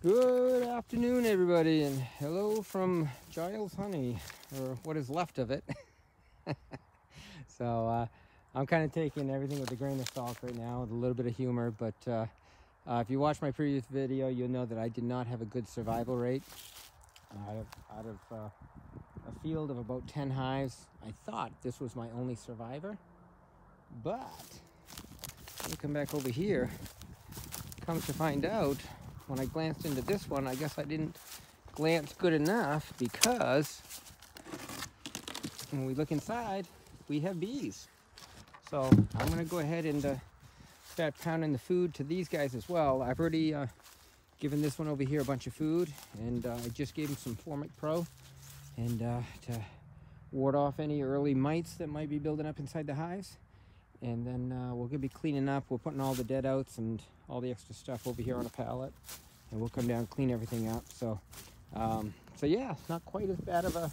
Good afternoon, everybody, and hello from Giles Honey, or what is left of it. so uh, I'm kind of taking everything with a grain of salt right now, with a little bit of humor. But uh, uh, if you watched my previous video, you'll know that I did not have a good survival rate. Out of, out of uh, a field of about 10 hives, I thought this was my only survivor. But me come back over here. Comes to find out, when I glanced into this one, I guess I didn't glance good enough because when we look inside, we have bees. So I'm gonna go ahead and uh, start pounding the food to these guys as well. I've already uh, given this one over here a bunch of food and uh, I just gave him some Formic Pro and uh, to ward off any early mites that might be building up inside the hives. And then uh, we're gonna be cleaning up. We're putting all the dead outs and all the extra stuff over here on a pallet. And we'll come down clean everything up. So, um, so yeah, it's not quite as bad of a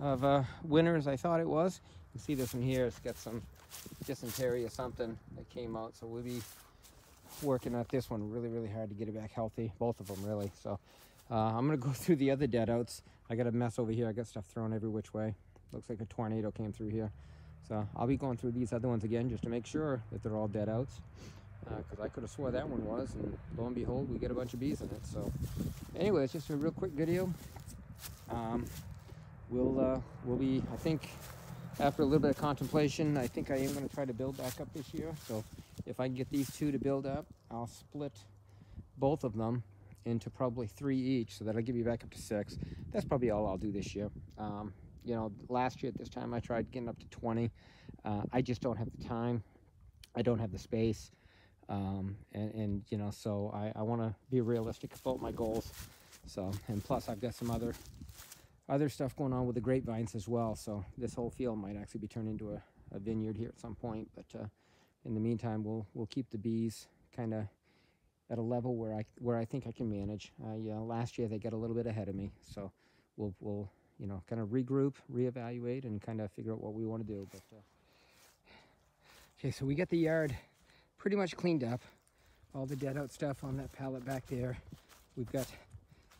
of a winter as I thought it was. You can see this one here, it's got some dysentery or something that came out. So we'll be working at this one really, really hard to get it back healthy. Both of them really. So uh, I'm gonna go through the other dead outs. I got a mess over here. I got stuff thrown every which way. Looks like a tornado came through here. So I'll be going through these other ones again just to make sure that they're all dead outs. Because uh, I could have swore that one was, and lo and behold, we get a bunch of bees in it. So anyway, it's just a real quick video. Um, we'll uh, we'll be, I think, after a little bit of contemplation, I think I am going to try to build back up this year. So if I can get these two to build up, I'll split both of them into probably three each, so that'll give you back up to six. That's probably all I'll do this year. Um, you know, last year at this time I tried getting up to 20. Uh, I just don't have the time. I don't have the space. Um, and, and, you know, so I, I want to be realistic about my goals. So, and plus I've got some other other stuff going on with the grapevines as well. So this whole field might actually be turned into a, a vineyard here at some point. But uh, in the meantime, we'll we'll keep the bees kind of at a level where I where I think I can manage. Uh, yeah, last year they got a little bit ahead of me, so we'll we'll you know, kind of regroup, reevaluate, and kind of figure out what we want to do. But uh, okay, so we got the yard pretty much cleaned up. All the dead out stuff on that pallet back there. We've got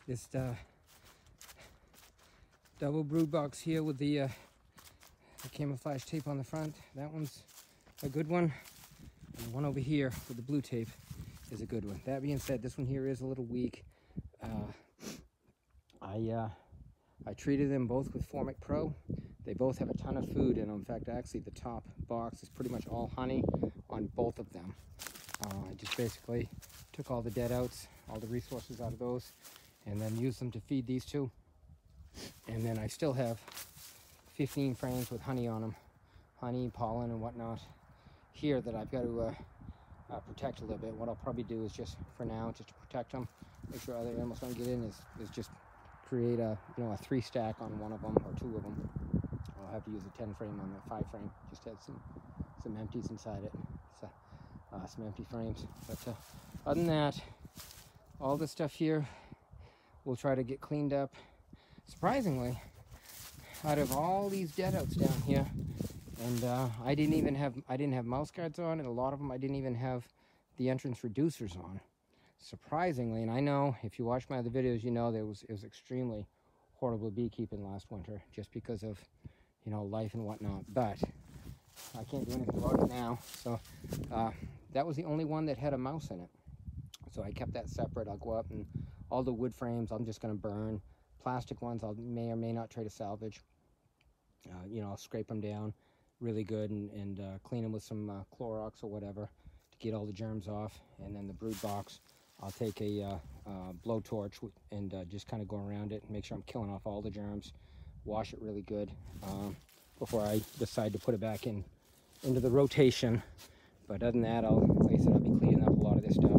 this uh, double brood box here with the, uh, the camouflage tape on the front. That one's a good one. And the one over here with the blue tape is a good one. That being said, this one here is a little weak. Uh, I uh, I treated them both with Formic Pro. They both have a ton of food and. In fact, actually the top box is pretty much all honey on both of them. Uh, I just basically took all the dead outs, all the resources out of those, and then used them to feed these two. And then I still have 15 frames with honey on them, honey, pollen, and whatnot here that I've got to uh, uh, protect a little bit. What I'll probably do is just, for now, just to protect them, make sure other animals don't get in, is, is just create a you know a three stack on one of them or two of them. I'll have to use a 10 frame on the five frame. Just had some some empties inside it. So, uh, some empty frames. But uh, other than that, all this stuff here we'll try to get cleaned up. Surprisingly, out of all these dead outs down here, and uh, I didn't even have I didn't have mouse guards on, and a lot of them I didn't even have the entrance reducers on surprisingly, and I know if you watch my other videos, you know that it was, it was extremely horrible beekeeping last winter just because of, you know, life and whatnot. But I can't do anything about it now. So uh, that was the only one that had a mouse in it. So I kept that separate. I'll go up and all the wood frames I'm just going to burn. Plastic ones I may or may not try to salvage. Uh, you know, I'll scrape them down really good and, and uh, clean them with some uh, Clorox or whatever to get all the germs off. And then the brood box, I'll take a uh, uh, blowtorch and uh, just kind of go around it and make sure I'm killing off all the germs. Wash it really good um, before I decide to put it back in into the rotation. But other than that, I'll, like I said, I'll be cleaning up a lot of this stuff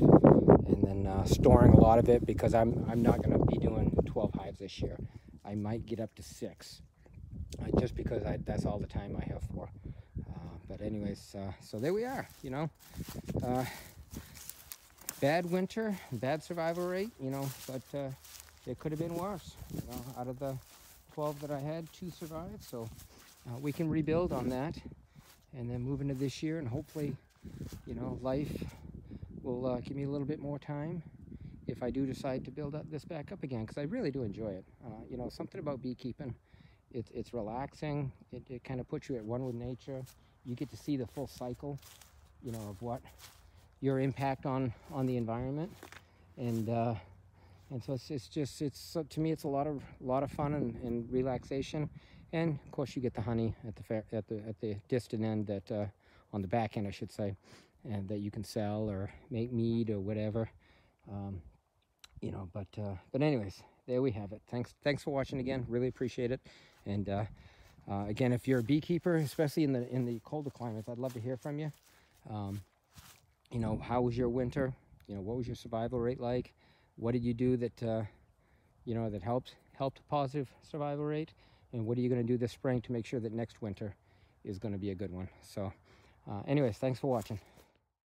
and then uh, storing a lot of it because I'm, I'm not going to be doing 12 hives this year. I might get up to six uh, just because I, that's all the time I have for. Uh, but anyways, so there we are, you know bad winter, bad survival rate, you know, but uh, it could have been worse. You know, out of the 12 that I had, two survived. So uh, we can rebuild on that and then move into this year and hopefully, you know, life will uh, give me a little bit more time if I do decide to build up this back up again, because I really do enjoy it. Uh, you know, something about beekeeping, it's it's relaxing. It, it kind of puts you at one with nature. You get to see the full cycle, you know, of what your impact on on the environment, and uh, and so it's, it's just it's to me it's a lot of lot of fun and, and relaxation, and of course you get the honey at the fair, at the at the distant end that uh, on the back end I should say, and that you can sell or make mead or whatever. Um, you know, but uh, but anyways, there we have it. Thanks thanks for watching again. Really appreciate it. And uh, uh, again, if you're a beekeeper, especially in the in the colder climates, I'd love to hear from you. Um, you know, how was your winter? You know, what was your survival rate like? What did you do that uh, you know that helped helped positive survival rate? And what are you going to do this spring to make sure that next winter is going to be a good one? So, uh, anyways, thanks for watching.